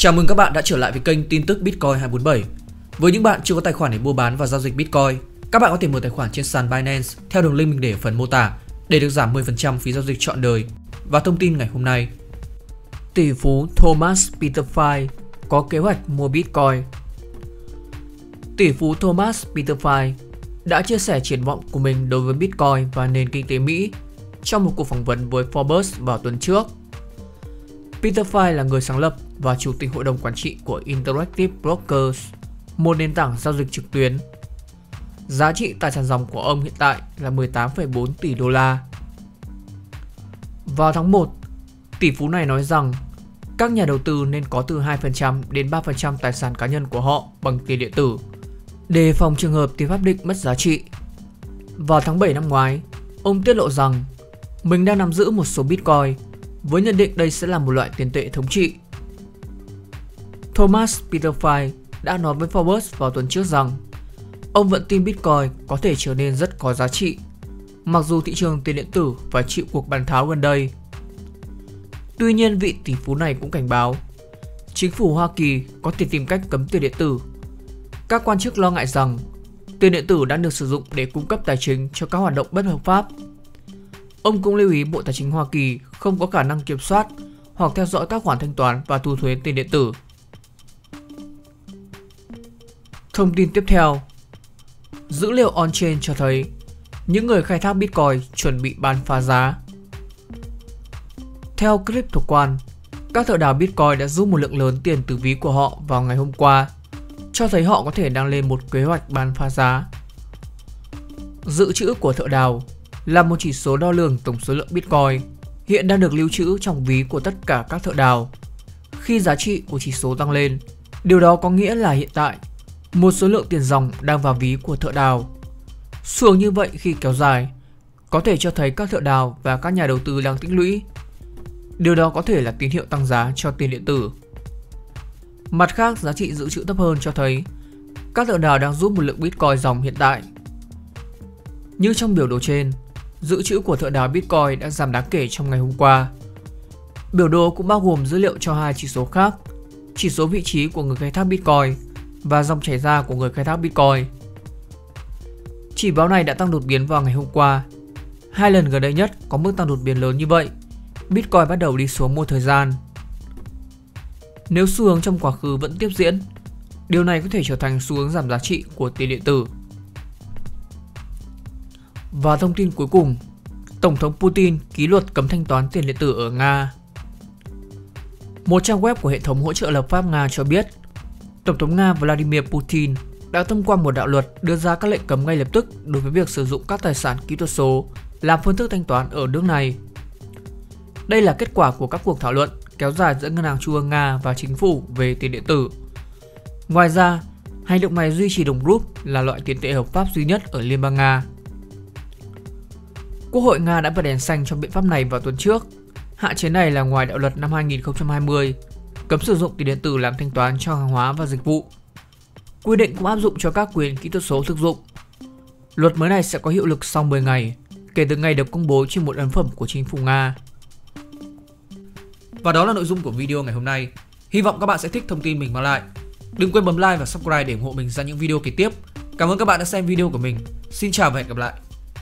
Chào mừng các bạn đã trở lại với kênh tin tức Bitcoin 247. Với những bạn chưa có tài khoản để mua bán và giao dịch Bitcoin, các bạn có thể mở tài khoản trên sàn Binance theo đường link mình để ở phần mô tả để được giảm 10% phí giao dịch chọn đời. Và thông tin ngày hôm nay. Tỷ phú Thomas Peterfy có kế hoạch mua Bitcoin. Tỷ phú Thomas Peterfy đã chia sẻ triển vọng của mình đối với Bitcoin và nền kinh tế Mỹ trong một cuộc phỏng vấn với Forbes vào tuần trước. Peter Fay là người sáng lập và chủ tịch hội đồng quản trị của Interactive Brokers, một nền tảng giao dịch trực tuyến. Giá trị tài sản dòng của ông hiện tại là 18,4 tỷ đô la. Vào tháng 1, tỷ phú này nói rằng các nhà đầu tư nên có từ 2% đến 3% tài sản cá nhân của họ bằng tiền điện tử, đề phòng trường hợp tiền pháp định mất giá trị. Vào tháng 7 năm ngoái, ông tiết lộ rằng mình đang nắm giữ một số Bitcoin với nhận định đây sẽ là một loại tiền tệ thống trị. Thomas Peterfy đã nói với Forbes vào tuần trước rằng ông vẫn tin Bitcoin có thể trở nên rất có giá trị, mặc dù thị trường tiền điện tử phải chịu cuộc bàn tháo gần đây. Tuy nhiên, vị tỷ phú này cũng cảnh báo chính phủ Hoa Kỳ có thể tìm cách cấm tiền điện tử. Các quan chức lo ngại rằng tiền điện tử đang được sử dụng để cung cấp tài chính cho các hoạt động bất hợp pháp Ông cũng lưu ý Bộ Tài chính Hoa Kỳ không có khả năng kiểm soát hoặc theo dõi các khoản thanh toán và thu thuế tiền điện tử. Thông tin tiếp theo Dữ liệu on-chain cho thấy những người khai thác Bitcoin chuẩn bị bán phá giá. Theo CryptoQuan, các thợ đào Bitcoin đã rút một lượng lớn tiền từ ví của họ vào ngày hôm qua, cho thấy họ có thể đang lên một kế hoạch bán phá giá. Dự trữ của thợ đào là một chỉ số đo lường tổng số lượng Bitcoin hiện đang được lưu trữ trong ví của tất cả các thợ đào. Khi giá trị của chỉ số tăng lên, điều đó có nghĩa là hiện tại một số lượng tiền dòng đang vào ví của thợ đào. Xu như vậy khi kéo dài có thể cho thấy các thợ đào và các nhà đầu tư đang tích lũy. Điều đó có thể là tín hiệu tăng giá cho tiền điện tử. Mặt khác, giá trị dự trữ thấp hơn cho thấy các thợ đào đang rút một lượng Bitcoin dòng hiện tại. Như trong biểu đồ trên, dự trữ của thợ đào Bitcoin đã giảm đáng kể trong ngày hôm qua. Biểu đồ cũng bao gồm dữ liệu cho hai chỉ số khác, chỉ số vị trí của người khai thác Bitcoin và dòng chảy ra của người khai thác Bitcoin. Chỉ báo này đã tăng đột biến vào ngày hôm qua. Hai lần gần đây nhất có mức tăng đột biến lớn như vậy, Bitcoin bắt đầu đi xuống một thời gian. Nếu xu hướng trong quá khứ vẫn tiếp diễn, điều này có thể trở thành xu hướng giảm giá trị của tiền điện tử và thông tin cuối cùng, Tổng thống Putin ký luật cấm thanh toán tiền điện tử ở Nga. Một trang web của hệ thống hỗ trợ lập pháp Nga cho biết, Tổng thống Nga Vladimir Putin đã thông qua một đạo luật đưa ra các lệnh cấm ngay lập tức đối với việc sử dụng các tài sản kỹ thuật số làm phương thức thanh toán ở nước này. Đây là kết quả của các cuộc thảo luận kéo dài giữa Ngân hàng Trung ương Nga và chính phủ về tiền điện tử. Ngoài ra, hành động này duy trì đồng rúp là loại tiền tệ hợp pháp duy nhất ở Liên bang Nga. Quốc hội Nga đã bật đèn xanh cho biện pháp này vào tuần trước. Hạn chế này là ngoài đạo luật năm 2020 cấm sử dụng tiền điện tử làm thanh toán cho hàng hóa và dịch vụ. Quy định cũng áp dụng cho các quyền kỹ thuật số thực dụng. Luật mới này sẽ có hiệu lực sau 10 ngày, kể từ ngày được công bố trên một ấn phẩm của chính phủ Nga. Và đó là nội dung của video ngày hôm nay. Hy vọng các bạn sẽ thích thông tin mình mang lại. Đừng quên bấm like và subscribe để ủng hộ mình ra những video kế tiếp. Cảm ơn các bạn đã xem video của mình. Xin chào và hẹn gặp lại.